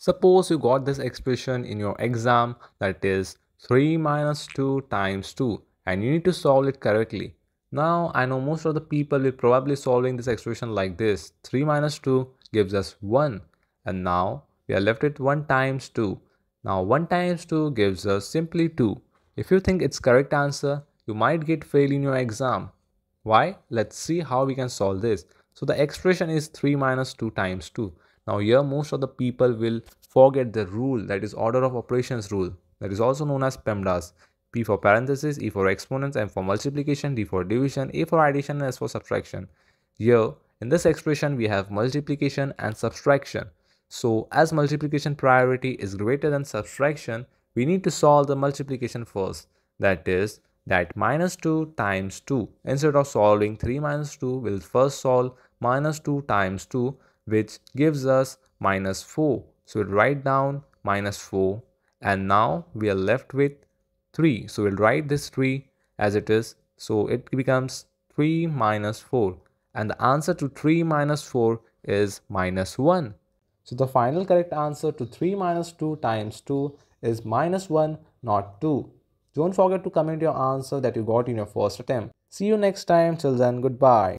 Suppose you got this expression in your exam that is 3 minus 2 times 2 and you need to solve it correctly. Now I know most of the people will probably solving this expression like this 3 minus 2 gives us 1 and now we are left with 1 times 2. Now 1 times 2 gives us simply 2. If you think it's correct answer you might get fail in your exam. Why? Let's see how we can solve this. So the expression is 3 minus 2 times 2. Now here most of the people will forget the rule that is order of operations rule that is also known as PEMDAS. P for parenthesis, E for exponents, M for multiplication, D for division, A for addition and S for subtraction. Here in this expression we have multiplication and subtraction. So as multiplication priority is greater than subtraction, we need to solve the multiplication first. That is that minus 2 times 2. Instead of solving 3 minus 2, we'll first solve minus 2 times 2 which gives us minus 4. So we'll write down minus 4 and now we are left with 3. So we'll write this 3 as it is. So it becomes 3 minus 4 and the answer to 3 minus 4 is minus 1. So the final correct answer to 3 minus 2 times 2 is minus 1 not 2. Don't forget to comment your answer that you got in your first attempt. See you next time. Till then, goodbye.